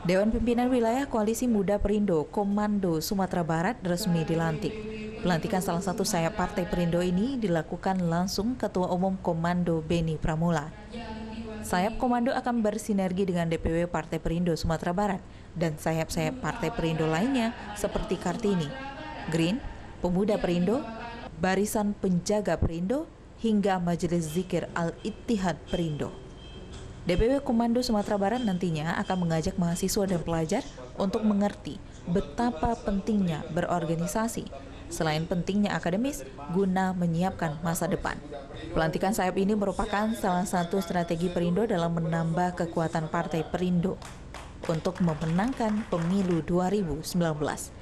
Dewan Pimpinan Wilayah Koalisi Muda Perindo Komando Sumatera Barat resmi dilantik. Pelantikan salah satu sayap Partai Perindo ini dilakukan langsung Ketua Umum Komando Beni Pramula. Sayap Komando akan bersinergi dengan DPW Partai Perindo Sumatera Barat dan sayap-sayap Partai Perindo lainnya seperti Kartini, Green, Pemuda Perindo, Barisan Penjaga Perindo, hingga Majelis Zikir Al-Ittihad Perindo. DPW Komando Sumatera Barat nantinya akan mengajak mahasiswa dan pelajar untuk mengerti betapa pentingnya berorganisasi, selain pentingnya akademis guna menyiapkan masa depan. Pelantikan sayap ini merupakan salah satu strategi Perindo dalam menambah kekuatan Partai Perindo untuk memenangkan pemilu 2019.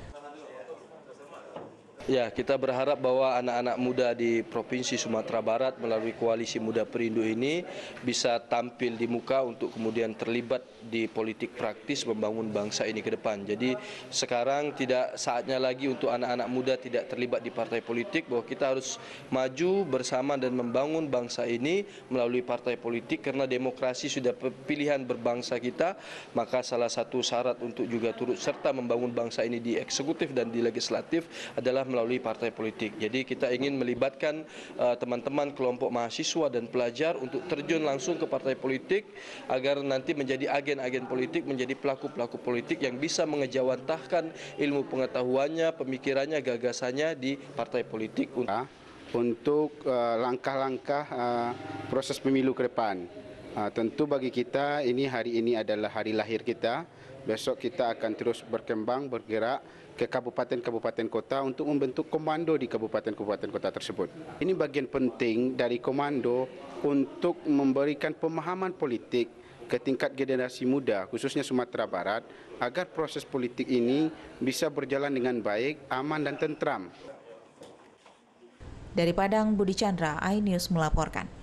Ya, kita berharap bahwa anak-anak muda di Provinsi Sumatera Barat melalui Koalisi Muda Perindu ini bisa tampil di muka untuk kemudian terlibat di politik praktis membangun bangsa ini ke depan. Jadi sekarang tidak saatnya lagi untuk anak-anak muda tidak terlibat di partai politik bahwa kita harus maju bersama dan membangun bangsa ini melalui partai politik karena demokrasi sudah pilihan berbangsa kita, maka salah satu syarat untuk juga turut serta membangun bangsa ini di eksekutif dan di legislatif adalah melalui partai politik. Jadi kita ingin melibatkan uh, teman-teman uh, kelompok mahasiswa dan pelajar untuk terjun langsung ke partai politik agar nanti menjadi agen-agen politik, menjadi pelaku-pelaku politik yang bisa mengejawantahkan ilmu pengetahuannya, pemikirannya, gagasannya di partai politik. Untuk uh, langkah-langkah uh, proses pemilu ke depan. Uh, tentu bagi kita ini hari ini adalah hari lahir kita. Besok kita akan terus berkembang, bergerak ke kabupaten-kabupaten kota untuk membentuk komando di kabupaten-kabupaten kota tersebut. Ini bagian penting dari komando untuk memberikan pemahaman politik ke tingkat generasi muda, khususnya Sumatera Barat, agar proses politik ini bisa berjalan dengan baik, aman dan tentram. Dari Padang, Budi Chandra, iNews melaporkan.